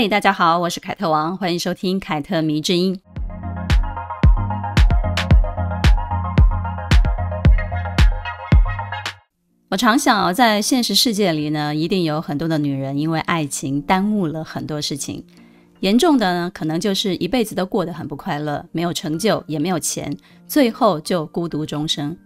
嘿，大家好，我是凯特王，欢迎收听凯特迷之音。我常想，在现实世界里呢，一定有很多的女人因为爱情耽误了很多事情。严重的呢，可能就是一辈子都过得很不快乐，没有成就，也没有钱，最后就孤独终生。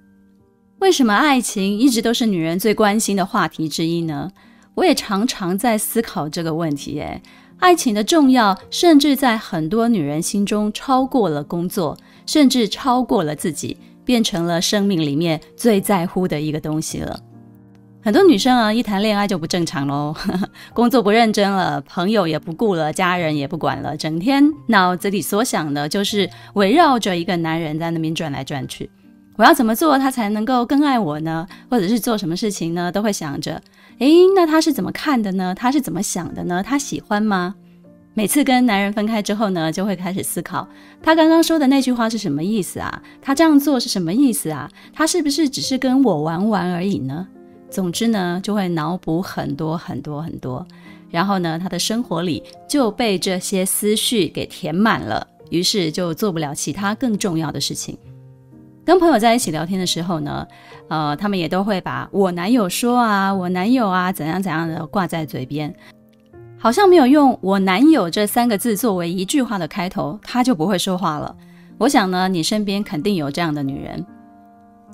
为什么爱情一直都是女人最关心的话题之一呢？我也常常在思考这个问题。诶，爱情的重要，甚至在很多女人心中超过了工作，甚至超过了自己，变成了生命里面最在乎的一个东西了。很多女生啊，一谈恋爱就不正常喽，工作不认真了，朋友也不顾了，家人也不管了，整天脑子里所想的就是围绕着一个男人在那边转来转去。我要怎么做他才能够更爱我呢？或者是做什么事情呢？都会想着，诶，那他是怎么看的呢？他是怎么想的呢？他喜欢吗？每次跟男人分开之后呢，就会开始思考，他刚刚说的那句话是什么意思啊？他这样做是什么意思啊？他是不是只是跟我玩玩而已呢？总之呢，就会脑补很多很多很多，然后呢，他的生活里就被这些思绪给填满了，于是就做不了其他更重要的事情。跟朋友在一起聊天的时候呢，呃，他们也都会把我男友说啊，我男友啊，怎样怎样的挂在嘴边，好像没有用我男友这三个字作为一句话的开头，他就不会说话了。我想呢，你身边肯定有这样的女人。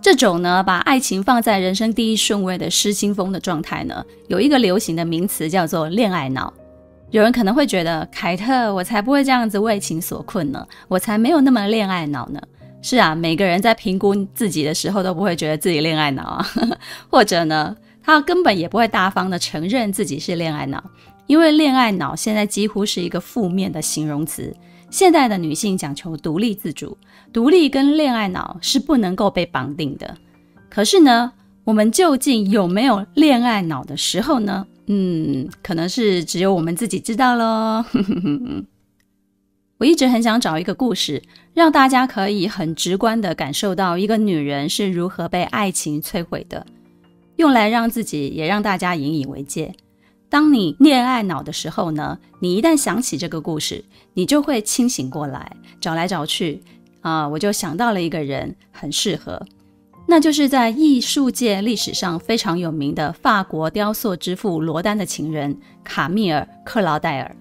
这种呢，把爱情放在人生第一顺位的失心疯的状态呢，有一个流行的名词叫做“恋爱脑”。有人可能会觉得，凯特，我才不会这样子为情所困呢，我才没有那么恋爱脑呢。是啊，每个人在评估自己的时候，都不会觉得自己恋爱脑啊，或者呢，他根本也不会大方的承认自己是恋爱脑，因为恋爱脑现在几乎是一个负面的形容词。现代的女性讲求独立自主，独立跟恋爱脑是不能够被绑定的。可是呢，我们究竟有没有恋爱脑的时候呢？嗯，可能是只有我们自己知道喽。我一直很想找一个故事，让大家可以很直观的感受到一个女人是如何被爱情摧毁的，用来让自己也让大家引以为戒。当你恋爱脑的时候呢，你一旦想起这个故事，你就会清醒过来，找来找去，啊，我就想到了一个人很适合，那就是在艺术界历史上非常有名的法国雕塑之父罗丹的情人卡米尔·克劳戴尔。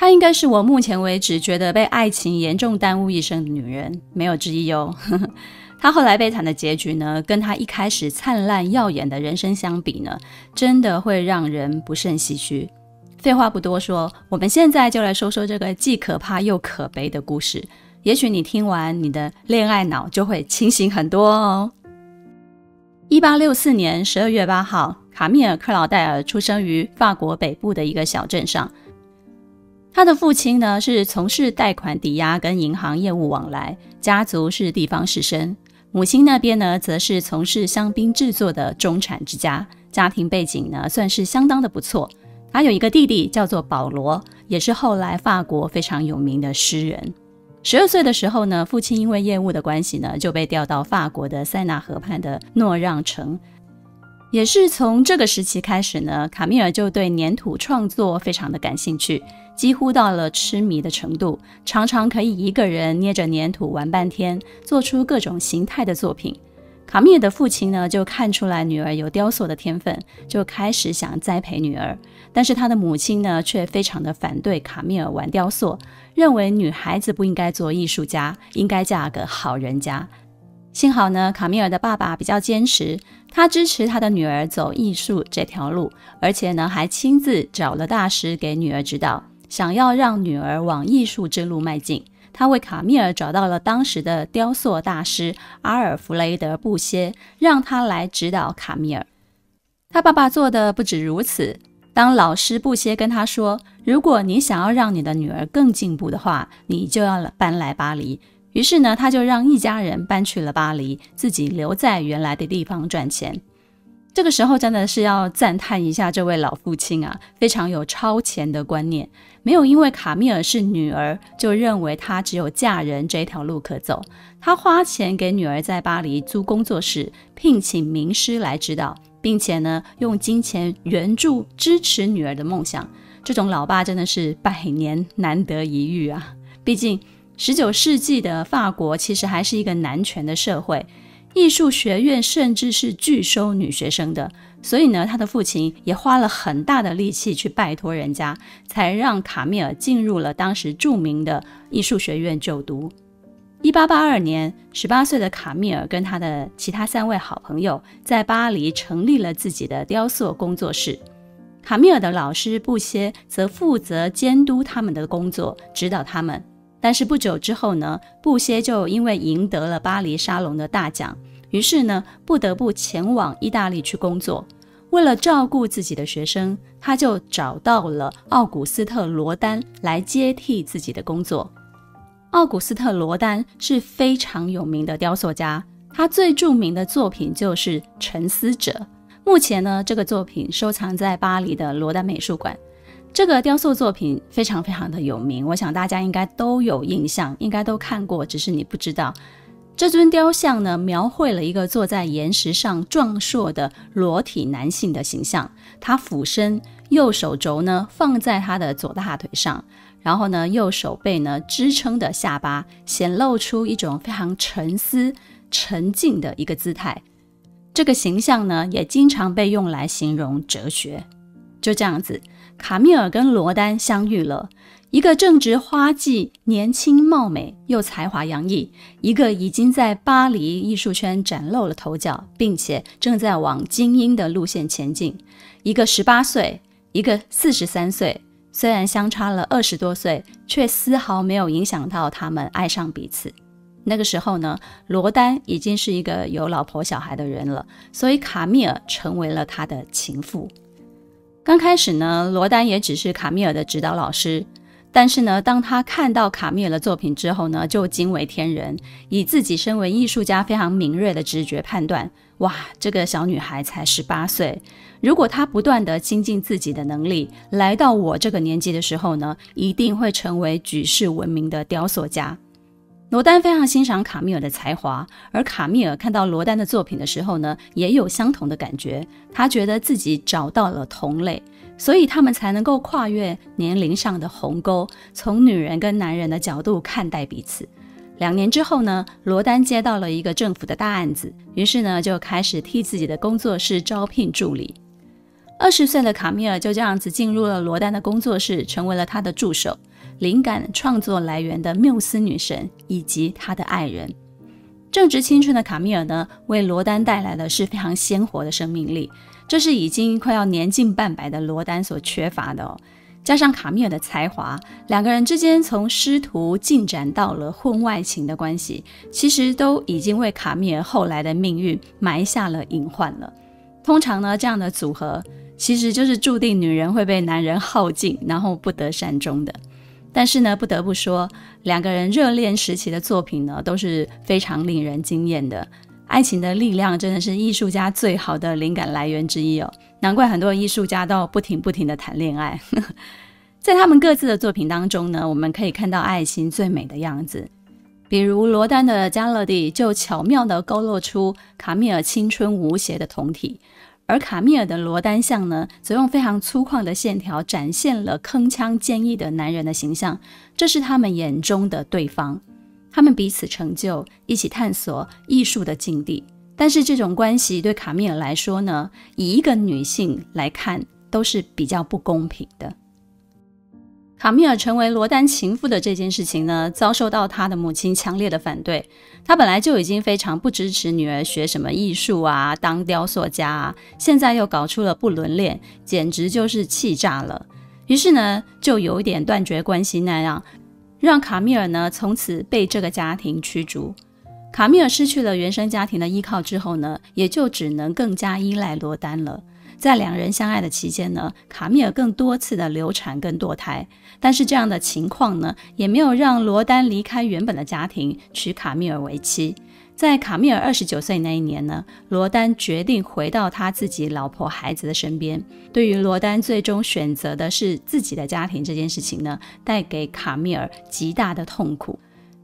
她应该是我目前为止觉得被爱情严重耽误一生的女人，没有之一哦。她后来悲惨的结局呢，跟她一开始灿烂耀眼的人生相比呢，真的会让人不胜唏嘘。废话不多说，我们现在就来说说这个既可怕又可悲的故事。也许你听完，你的恋爱脑就会清醒很多哦。一八六四年十二月八号，卡米尔·克劳戴尔出生于法国北部的一个小镇上。他的父亲呢，是从事贷款抵押跟银行业务往来，家族是地方士绅。母亲那边呢，则是从事香槟制作的中产之家，家庭背景呢算是相当的不错。他有一个弟弟叫做保罗，也是后来法国非常有名的诗人。十二岁的时候呢，父亲因为业务的关系呢，就被调到法国的塞纳河畔的诺让城。也是从这个时期开始呢，卡米尔就对粘土创作非常的感兴趣。几乎到了痴迷的程度，常常可以一个人捏着粘土玩半天，做出各种形态的作品。卡米尔的父亲呢，就看出来女儿有雕塑的天分，就开始想栽培女儿。但是他的母亲呢，却非常的反对卡米尔玩雕塑，认为女孩子不应该做艺术家，应该嫁个好人家。幸好呢，卡米尔的爸爸比较坚持，他支持他的女儿走艺术这条路，而且呢，还亲自找了大师给女儿指导。想要让女儿往艺术之路迈进，他为卡米尔找到了当时的雕塑大师阿尔弗雷德·布歇，让他来指导卡米尔。他爸爸做的不止如此，当老师布歇跟他说：“如果你想要让你的女儿更进步的话，你就要搬来巴黎。”于是呢，他就让一家人搬去了巴黎，自己留在原来的地方赚钱。这个时候真的是要赞叹一下这位老父亲啊，非常有超前的观念，没有因为卡米尔是女儿就认为她只有嫁人这条路可走。他花钱给女儿在巴黎租工作室，聘请名师来指导，并且呢用金钱援助支持女儿的梦想。这种老爸真的是百年难得一遇啊！毕竟十九世纪的法国其实还是一个男权的社会。艺术学院甚至是拒收女学生的，所以呢，他的父亲也花了很大的力气去拜托人家，才让卡米尔进入了当时著名的艺术学院就读。一八八二年，十八岁的卡米尔跟他的其他三位好朋友在巴黎成立了自己的雕塑工作室。卡米尔的老师布歇则负责监督他们的工作，指导他们。但是不久之后呢，布歇就因为赢得了巴黎沙龙的大奖，于是呢，不得不前往意大利去工作。为了照顾自己的学生，他就找到了奥古斯特·罗丹来接替自己的工作。奥古斯特·罗丹是非常有名的雕塑家，他最著名的作品就是《沉思者》。目前呢，这个作品收藏在巴黎的罗丹美术馆。这个雕塑作品非常非常的有名，我想大家应该都有印象，应该都看过，只是你不知道。这尊雕像呢，描绘了一个坐在岩石上壮硕的裸体男性的形象，他俯身，右手肘呢放在他的左大腿上，然后呢，右手背呢支撑的下巴，显露出一种非常沉思、沉静的一个姿态。这个形象呢，也经常被用来形容哲学。就这样子。卡米尔跟罗丹相遇了，一个正值花季、年轻貌美又才华洋溢；一个已经在巴黎艺术圈崭露了头角，并且正在往精英的路线前进。一个十八岁，一个四十三岁，虽然相差了二十多岁，却丝毫没有影响到他们爱上彼此。那个时候呢，罗丹已经是一个有老婆小孩的人了，所以卡米尔成为了他的情妇。刚开始呢，罗丹也只是卡米尔的指导老师，但是呢，当他看到卡米尔的作品之后呢，就惊为天人，以自己身为艺术家非常敏锐的直觉判断，哇，这个小女孩才十八岁，如果她不断的精进自己的能力，来到我这个年纪的时候呢，一定会成为举世闻名的雕塑家。罗丹非常欣赏卡米尔的才华，而卡米尔看到罗丹的作品的时候呢，也有相同的感觉。他觉得自己找到了同类，所以他们才能够跨越年龄上的鸿沟，从女人跟男人的角度看待彼此。两年之后呢，罗丹接到了一个政府的大案子，于是呢就开始替自己的工作室招聘助理。二十岁的卡米尔就这样子进入了罗丹的工作室，成为了他的助手。灵感创作来源的缪斯女神以及她的爱人，正值青春的卡米尔呢，为罗丹带来的是非常鲜活的生命力，这是已经快要年近半百的罗丹所缺乏的哦。加上卡米尔的才华，两个人之间从师徒进展到了婚外情的关系，其实都已经为卡米尔后来的命运埋下了隐患了。通常呢，这样的组合其实就是注定女人会被男人耗尽，然后不得善终的。但是呢，不得不说，两个人热恋时期的作品呢，都是非常令人惊艳的。爱情的力量真的是艺术家最好的灵感来源之一哦。难怪很多艺术家都不停不停的谈恋爱。在他们各自的作品当中呢，我们可以看到爱情最美的样子。比如罗丹的《加勒蒂》就巧妙地勾勒出卡米尔青春无邪的酮体。而卡米尔的罗丹像呢，则用非常粗犷的线条展现了铿锵坚毅的男人的形象。这是他们眼中的对方，他们彼此成就，一起探索艺术的境地。但是这种关系对卡米尔来说呢，以一个女性来看，都是比较不公平的。卡米尔成为罗丹情妇的这件事情呢，遭受到他的母亲强烈的反对。他本来就已经非常不支持女儿学什么艺术啊，当雕塑家啊，现在又搞出了不伦恋，简直就是气炸了。于是呢，就有点断绝关系那样，让卡米尔呢从此被这个家庭驱逐。卡米尔失去了原生家庭的依靠之后呢，也就只能更加依赖罗丹了。在两人相爱的期间呢，卡米尔更多次的流产跟堕胎，但是这样的情况呢，也没有让罗丹离开原本的家庭，娶卡米尔为妻。在卡米尔二十九岁那一年呢，罗丹决定回到他自己老婆孩子的身边。对于罗丹最终选择的是自己的家庭这件事情呢，带给卡米尔极大的痛苦。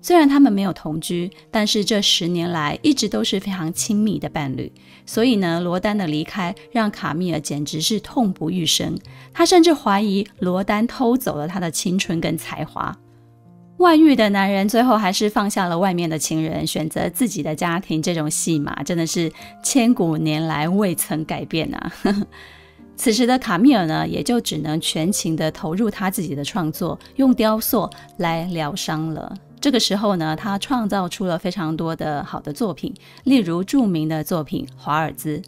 虽然他们没有同居，但是这十年来一直都是非常亲密的伴侣。所以呢，罗丹的离开让卡米尔简直是痛不欲生。他甚至怀疑罗丹偷走了他的青春跟才华。外遇的男人最后还是放下了外面的情人，选择自己的家庭。这种戏码真的是千古年来未曾改变啊！此时的卡米尔呢，也就只能全情的投入他自己的创作，用雕塑来疗伤了。这个时候呢，他创造出了非常多的好的作品，例如著名的作品《华尔兹》。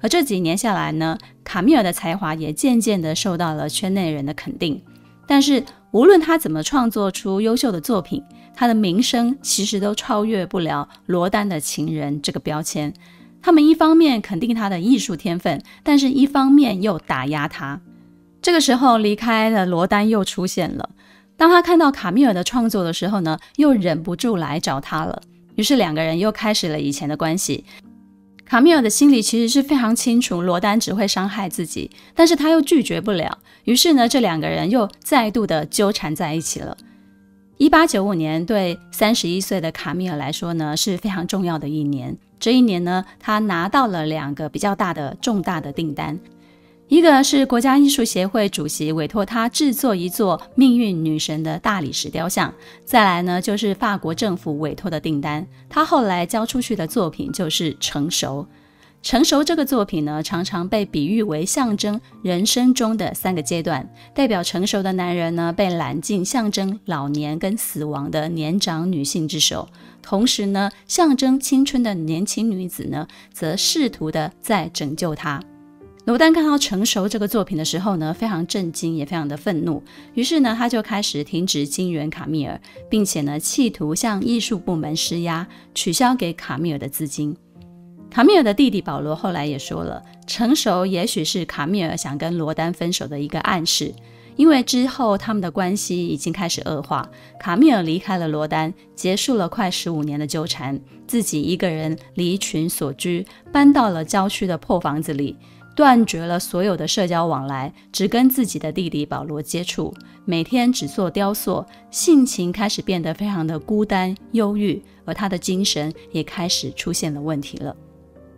而这几年下来呢，卡米尔的才华也渐渐的受到了圈内人的肯定，但是。无论他怎么创作出优秀的作品，他的名声其实都超越不了罗丹的情人这个标签。他们一方面肯定他的艺术天分，但是一方面又打压他。这个时候，离开了罗丹又出现了。当他看到卡米尔的创作的时候呢，又忍不住来找他了。于是两个人又开始了以前的关系。卡米尔的心里其实是非常清楚，罗丹只会伤害自己，但是他又拒绝不了。于是呢，这两个人又再度的纠缠在一起了。一八九五年对三十一岁的卡米尔来说呢，是非常重要的一年。这一年呢，他拿到了两个比较大的重大的订单。一个是国家艺术协会主席委托他制作一座命运女神的大理石雕像，再来呢就是法国政府委托的订单。他后来交出去的作品就是《成熟》。《成熟》这个作品呢，常常被比喻为象征人生中的三个阶段。代表成熟的男人呢，被揽进象征老年跟死亡的年长女性之手；同时呢，象征青春的年轻女子呢，则试图的在拯救他。罗丹看到《成熟》这个作品的时候呢，非常震惊，也非常的愤怒。于是呢，他就开始停止金援卡米尔，并且呢，企图向艺术部门施压，取消给卡米尔的资金。卡米尔的弟弟保罗后来也说了，《成熟》也许是卡米尔想跟罗丹分手的一个暗示，因为之后他们的关系已经开始恶化。卡米尔离开了罗丹，结束了快十五年的纠缠，自己一个人离群所居，搬到了郊区的破房子里。断绝了所有的社交往来，只跟自己的弟弟保罗接触，每天只做雕塑，性情开始变得非常的孤单忧郁，而他的精神也开始出现了问题了。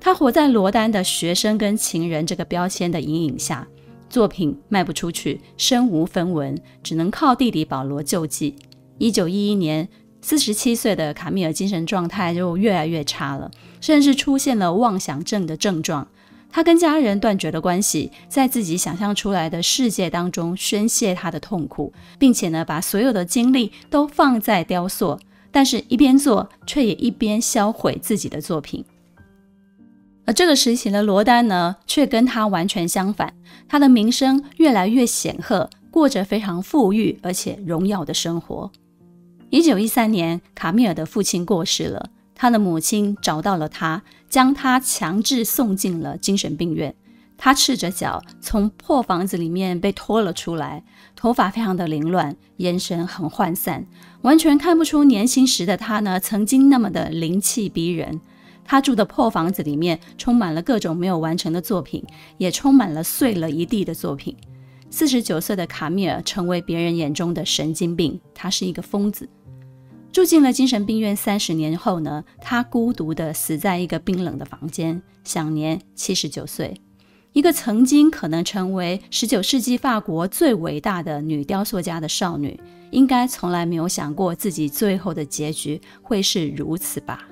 他活在罗丹的学生跟情人这个标签的阴影下，作品卖不出去，身无分文，只能靠弟弟保罗救济。一九一一年，四十七岁的卡米尔精神状态就越来越差了，甚至出现了妄想症的症状。他跟家人断绝了关系，在自己想象出来的世界当中宣泄他的痛苦，并且呢，把所有的精力都放在雕塑，但是一边做，却也一边销毁自己的作品。而这个时期的罗丹呢，却跟他完全相反，他的名声越来越显赫，过着非常富裕而且荣耀的生活。一九一三年，卡米尔的父亲过世了。他的母亲找到了他，将他强制送进了精神病院。他赤着脚从破房子里面被拖了出来，头发非常的凌乱，眼神很涣散，完全看不出年轻时的他呢曾经那么的灵气逼人。他住的破房子里面充满了各种没有完成的作品，也充满了碎了一地的作品。四十九岁的卡米尔成为别人眼中的神经病，他是一个疯子。住进了精神病院三十年后呢，他孤独地死在一个冰冷的房间，享年七十九岁。一个曾经可能成为十九世纪法国最伟大的女雕塑家的少女，应该从来没有想过自己最后的结局会是如此吧？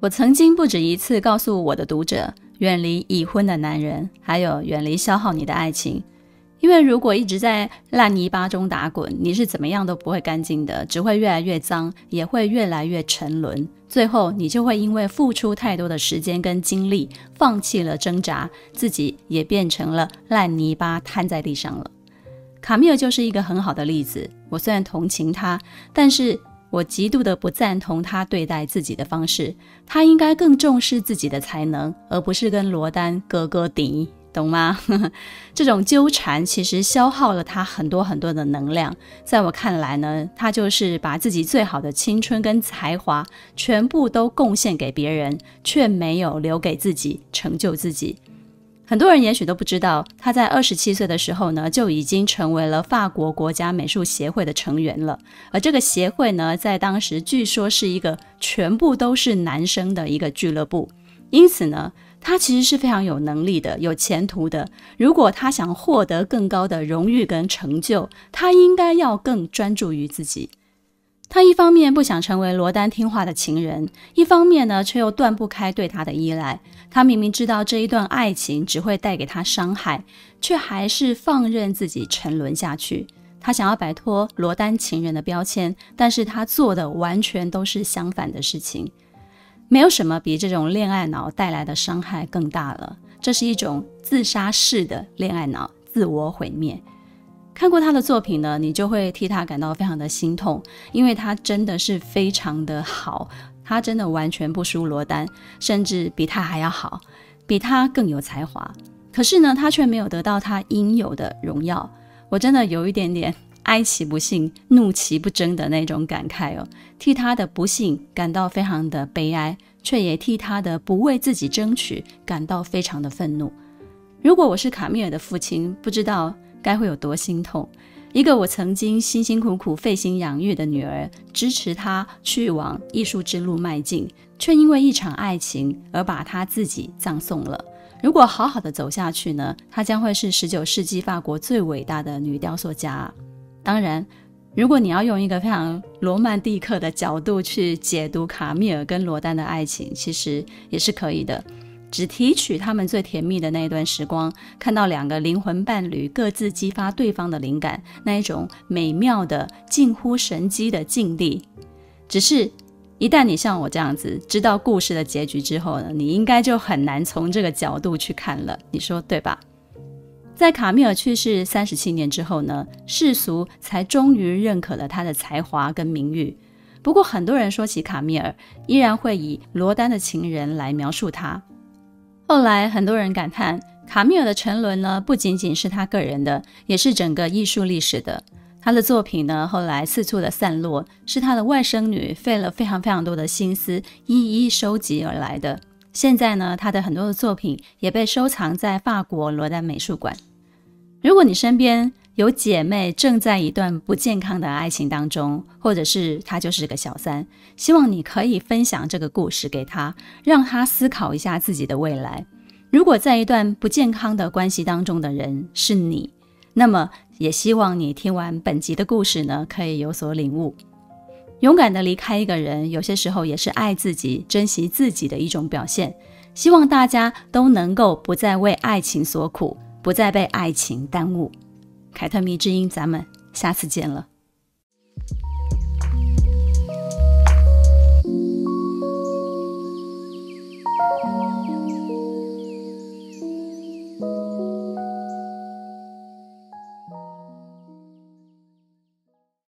我曾经不止一次告诉我的读者，远离已婚的男人，还有远离消耗你的爱情。因为如果一直在烂泥巴中打滚，你是怎么样都不会干净的，只会越来越脏，也会越来越沉沦。最后，你就会因为付出太多的时间跟精力，放弃了挣扎，自己也变成了烂泥巴，瘫在地上了。卡米尔就是一个很好的例子。我虽然同情他，但是我极度的不赞同他对待自己的方式。他应该更重视自己的才能，而不是跟罗丹哥哥顶。懂吗？这种纠缠其实消耗了他很多很多的能量。在我看来呢，他就是把自己最好的青春跟才华全部都贡献给别人，却没有留给自己成就自己。很多人也许都不知道，他在二十七岁的时候呢，就已经成为了法国国家美术协会的成员了。而这个协会呢，在当时据说是一个全部都是男生的一个俱乐部，因此呢，他其实是非常有能力的、有前途的。如果他想获得更高的荣誉跟成就，他应该要更专注于自己。他一方面不想成为罗丹听话的情人，一方面呢，却又断不开对他的依赖。他明明知道这一段爱情只会带给他伤害，却还是放任自己沉沦下去。他想要摆脱罗丹情人的标签，但是他做的完全都是相反的事情。没有什么比这种恋爱脑带来的伤害更大了。这是一种自杀式的恋爱脑，自我毁灭。看过他的作品呢，你就会替他感到非常的心痛，因为他真的是非常的好，他真的完全不输罗丹，甚至比他还要好，比他更有才华。可是呢，他却没有得到他应有的荣耀。我真的有一点点哀其不幸，怒其不争的那种感慨哦，替他的不幸感到非常的悲哀，却也替他的不为自己争取感到非常的愤怒。如果我是卡米尔的父亲，不知道。该会有多心痛！一个我曾经辛辛苦苦费心养育的女儿，支持她去往艺术之路迈进，却因为一场爱情而把她自己葬送了。如果好好的走下去呢？她将会是十九世纪法国最伟大的女雕塑家。当然，如果你要用一个非常罗曼蒂克的角度去解读卡米尔跟罗丹的爱情，其实也是可以的。只提取他们最甜蜜的那一段时光，看到两个灵魂伴侣各自激发对方的灵感，那一种美妙的、近乎神迹的境地。只是，一旦你像我这样子知道故事的结局之后呢，你应该就很难从这个角度去看了。你说对吧？在卡米尔去世三十七年之后呢，世俗才终于认可了他的才华跟名誉。不过，很多人说起卡米尔，依然会以罗丹的情人来描述他。后来，很多人感叹，卡米尔的沉沦呢，不仅仅是他个人的，也是整个艺术历史的。他的作品呢，后来四处的散落，是他的外甥女费了非常非常多的心思，一一收集而来的。现在呢，他的很多的作品也被收藏在法国罗丹美术馆。如果你身边有姐妹正在一段不健康的爱情当中，或者是她就是个小三，希望你可以分享这个故事给她，让她思考一下自己的未来。如果在一段不健康的关系当中的人是你，那么也希望你听完本集的故事呢，可以有所领悟。勇敢的离开一个人，有些时候也是爱自己、珍惜自己的一种表现。希望大家都能够不再为爱情所苦，不再被爱情耽误。凯特迷之音，咱们下次见了。